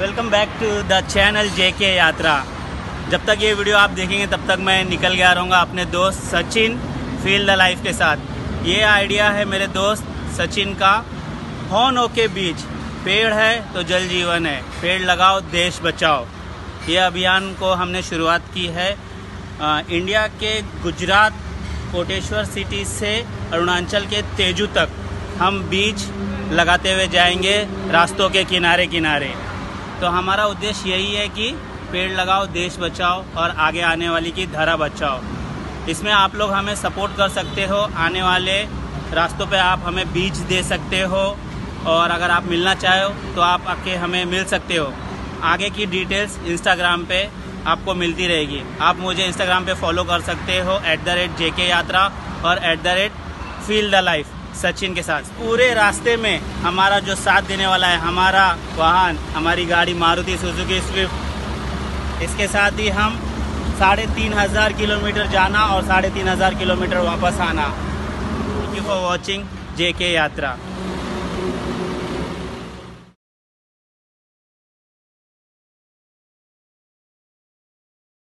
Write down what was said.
Welcome back to the channel J K यात्रा। जब तक ये वीडियो आप देखेंगे तब तक मैं निकल गया रहूँगा अपने दोस्त सचिन फील द लाइफ के साथ। ये आइडिया है मेरे दोस्त सचिन का। होनो के बीच पेड़ है तो जल जीवन है। पेड़ लगाओ देश बचाओ। ये अभियान को हमने शुरुआत की है आ, इंडिया के गुजरात कोटेश्वर सिटी से अरुणाचल के तेजू तक। हम बीज लगाते हुए जाएँगे रास्तों के किनारे किनारे तो हमारा उद्देश्य यही है कि पेड़ लगाओ, देश बचाओ और आगे आने वाली की धरा बचाओ। इसमें आप लोग हमें सपोर्ट कर सकते हो, आने वाले रास्तों पे आप हमें बीज दे सकते हो और अगर आप मिलना चाहो तो आप आके हमें मिल सकते हो। आगे की डिटेल्स इंस्टाग्राम पे आपको मिलती रहेगी। आप मुझे इंस्टाग्राम पे फॉलो कर सकते हो eight the rate J K यात्रा और at the rate feel the life Sachin के साथ। पूरे रास्ते में हमारा जो साथ देने वाला है, हमारा वाहन, हमारी गाड़ी, मारुति सुजुकी स्विफ्ट, इसके साथ ही हम साढ़े तीन हज़ार किलोमीटर जाना और साढ़े तीन हज़ार किलोमीटर वापस आना। Thank you for watching J K यात्रा